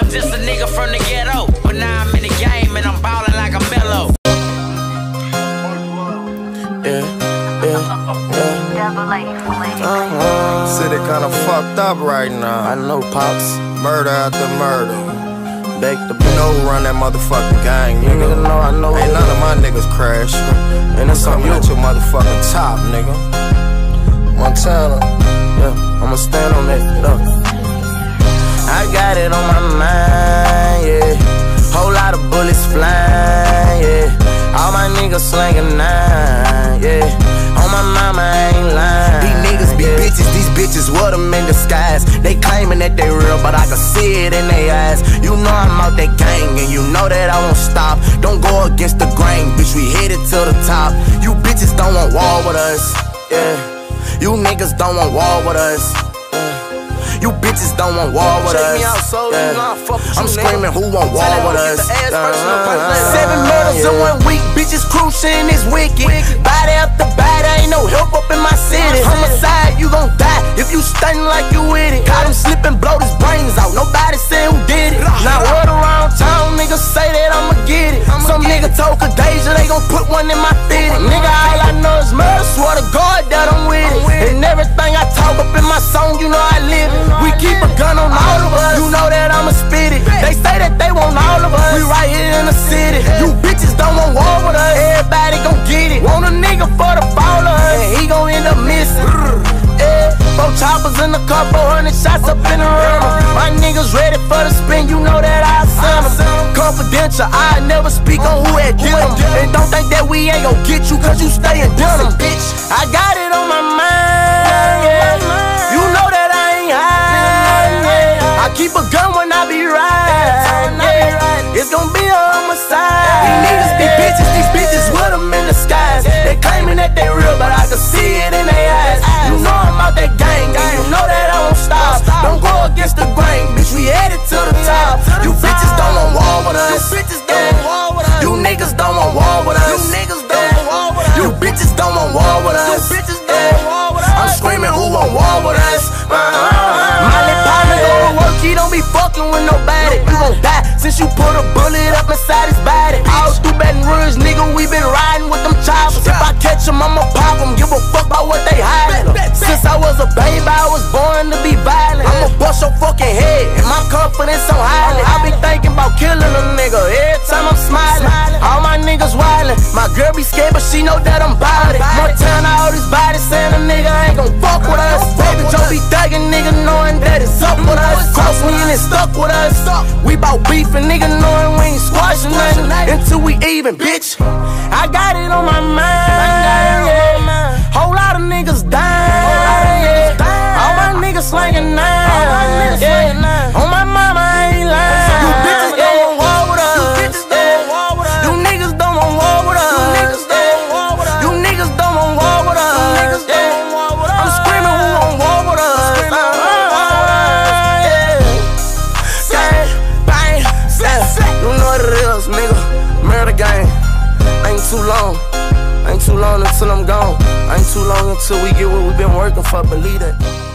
I'm just a nigga from the ghetto, but now I'm in the game and I'm ballin' like a mellow. Yeah, yeah, yeah. Uh-huh. City kinda fucked up right now. I know, Pops. Murder after murder. Back to You back. know run that motherfucking gang, nigga nigga. know I know. Ain't none of my niggas crash. And it's on I'm you. at your motherfucking top, nigga. Montana. Yeah, I'ma stand on that. Look. I got it on my mind, yeah. Whole lot of bullets flying, yeah. All my niggas slanging nine, yeah. On my mama, I ain't lying. These niggas be yeah. bitches, these bitches what them in disguise. They claiming that they real, but I can see it in their eyes. You know I'm out that gang, and you know that I won't stop. Don't go against the grain, bitch, we headed to the top. You bitches don't want war with us, yeah. You niggas don't want war with us. You bitches don't want war with Check us. me out, so yeah. I fuck with I'm screaming, who want war with us? the ass uh-huh. first in the first place. Seven murders in one week, bitches cruising is wicked. Body after body, ain't no help up in my city. Homicide, you gon' die if you stunning like you with it. Got him slipping, blow his brains out. Nobody said who did it. Now word around town, niggas say that I'ma get it. Some nigga told Kadeja they gon' put one in my fitted. For the spin, you know that I send them. Confidential, I never speak on who had did 'em. And don't think that we ain't gon' get you, cause you stay in denim. Bitch, I got it baby, I was born to be violent. I'ma bust your fucking head, and my confidence so high. I be thinking about killing a nigga every time I'm smiling. All my niggas wildin'. My girl be scared, but she know that I'm bout it. Montana, all these bodies saying a nigga ain't gon' fuck with us. Baby Joe be thuggin', nigga knowing that it's up with us. Cross me and it's stuck with us. We bout beefin', nigga knowing we ain't squashing nothing until we even, bitch. I got it on my mind. Niggas slangin' nine. Yeah. On my mama, I ain't lying. You bitches don't want war with us. You niggas don't want war with us. You niggas don't want war with us. Yeah. I'm screaming, who want war with us? Yeah. Gang, bang, yeah. You know what it is, nigga. Murder gang. Ain't too long. Ain't too long until I'm gone. Ain't too long until we get what we been working for. Believe that.